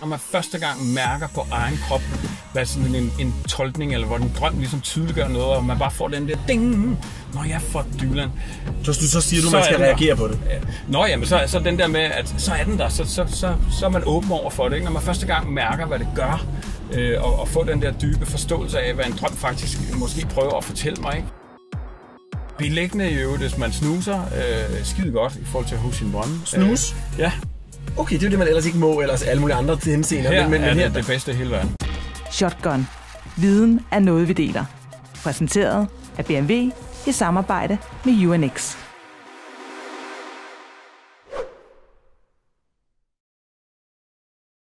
Når man første gang mærker på egen krop, hvad sådan en, en tolkning, eller hvor den drøm ligesom tydeliggør noget, og man bare får den der ding, når jeg får Dylan. Så, du, så siger du, Så man skal reagere på det. Nå ja, men så, så den der med, at så er den der, så, så, så, så er man åben over for det. Ikke? Når man første gang mærker, hvad det gør, øh, og, og få den der dybe forståelse af, hvad en drøm faktisk måske prøver at fortælle mig. Ikke? Beliggende i øvrigt, hvis man snuser, øh, skide godt i forhold til at huske sin drømme. Snus? Øh, ja, Okay, det er jo det, man ellers ikke må, ellers alle mulige andre til henseender. her men, men, er men her, det det bedste i hele verden. Shotgun. Viden er noget, vi deler. Præsenteret af BMW i samarbejde med UNX.